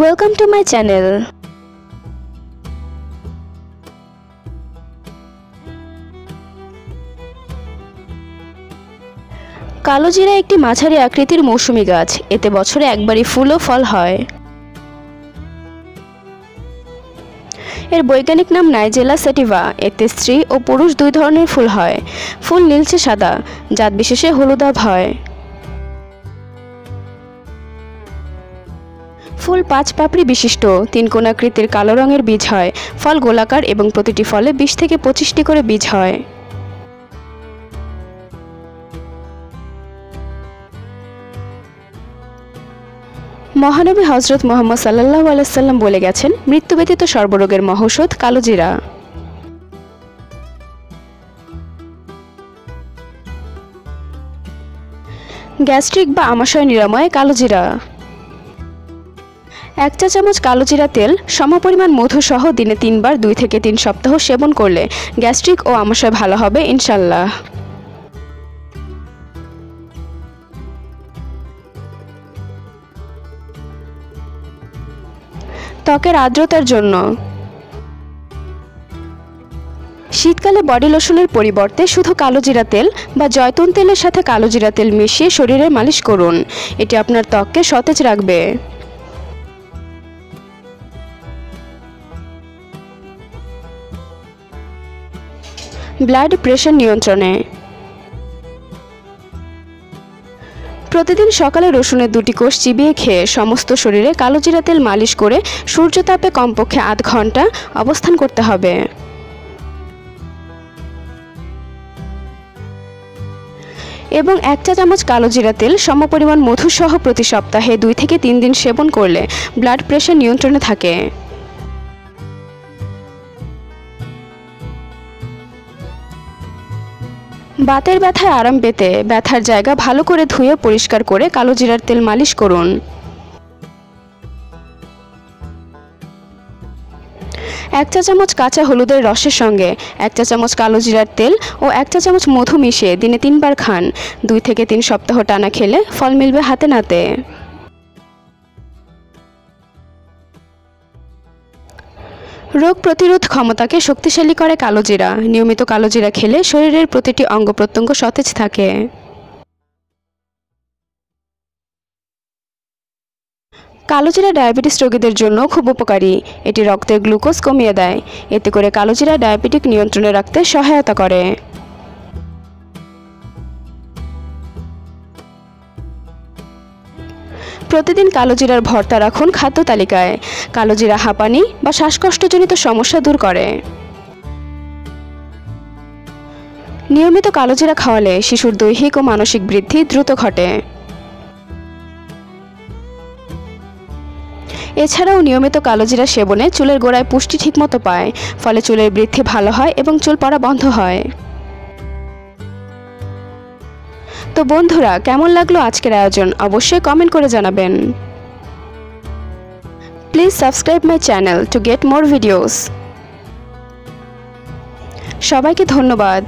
Welcome to my channel কালোজিরা একটি মাঝারি আকৃতির মৌসুমী গাছ। এতে বছরে একবারই ফুল ও ফল হয়। এর বৈজ্ঞানিক নাম নাইজেলা সেটিভা। এতে স্ত্রী ও পুরুষ দুই ধরনের ফুল হয়। ফুল নীলচে সাদা জাত বিশেষে হলুদাভ হয়। ফুল পাঁচ পাপড়ি বিশিষ্ট। তিন কোণাকৃতির কালো রঙের বীজ হয়। ফল গোলাকার এবং প্রতিটি ফলে বিশ থেকে পঁচিশটি করে বীজ হয়। মহানবী হজরত মোহাম্মদ সাল্লাহ আলাইসাল্লাম বলে গেছেন, মৃত্যু ব্যতীত সর্বরোগের মহৌষধ কালোজিরা গ্যাস্ট্রিক বা আমাশয় নিরাময় কালোজিরা এক চা চামচ কালোজিরা তেল, সমপরিমাণ মধু সহ দিনে তিনবার দুই থেকে তিন সপ্তাহ সেবন করলে গ্যাস্ট্রিক ও আমাশয় ভালো হবে ইনশাল্লাহ ত্বকের আর্দ্রতার জন্য। শীতকালে বডি লোশনের পরিবর্তে শুধু কালো জিরা তেল বা জয়তুন তেলের সাথে কালো জিরা তেল মিশিয়ে শরীরে মালিশ করুন। এটি আপনার ত্বককে সতেজ রাখবে। ব্লাড প্রেশার নিয়ন্ত্রণে। প্রতিদিন সকালে রসুনের দুটি কোষ চিবিয়ে খেয়ে সমস্ত শরীরে কালো জিরা তেল মালিশ করে সূর্যতাপে কমপক্ষে আধ ঘণ্টা অবস্থান করতে হবে। এবং এক চা চামচ কালো জিরা তেল সমপরিমাণ মধুসহ প্রতি সপ্তাহে দুই থেকে তিন দিন সেবন করলে ব্লাড প্রেশার নিয়ন্ত্রণে থাকে। বাতের ব্যথায় আরাম পেতে ব্যথার জায়গা ভালো করে ধুয়ে পরিষ্কার করে কালো জিরার তেল মালিশ করুন। এক চা চামচ কাঁচা হলুদের রসের সঙ্গে এক চা চামচ কালো জিরার তেল ও এক চা চামচ মধু মিশিয়ে দিনে তিনবার খান। দুই থেকে তিন সপ্তাহ টানা খেলে ফল মিলবে হাতে নাতে। রোগ প্রতিরোধ ক্ষমতাকে শক্তিশালী করে কালোজিরা। নিয়মিত কালোজিরা খেলে শরীরের প্রতিটি অঙ্গ প্রত্যঙ্গ সতেজ থাকে। কালোজিরা ডায়াবেটিস রোগীদের জন্য খুব উপকারী। এটি রক্তের গ্লুকোজ কমিয়ে দেয়। এতে করে কালোজিরা ডায়াবেটিক নিয়ন্ত্রণে রাখতে সহায়তা করে। প্রতিদিন কালোজিরার ভর্তা রাখুন খাদ্য তালিকায়। কালোজিরা হাঁপানি বা শ্বাসকষ্টজনিত সমস্যা দূর করে। নিয়মিত কালোজিরা খাওয়ালে শিশুর দৈহিক ও মানসিক বৃদ্ধি দ্রুত ঘটে। এছাড়াও নিয়মিত কালোজিরা সেবনে চুলের গোড়ায় পুষ্টি ঠিকমতো পায়, ফলে চুলের বৃদ্ধি ভালো হয় এবং চুল পড়া বন্ধ হয়। তো বন্ধুরা, কেমন লাগল আজকের আয়োজন? অবশ্যই কমেন্ট করে জানাবেন। Please subscribe my channel to get more videos সবাইকে ধন্যবাদ।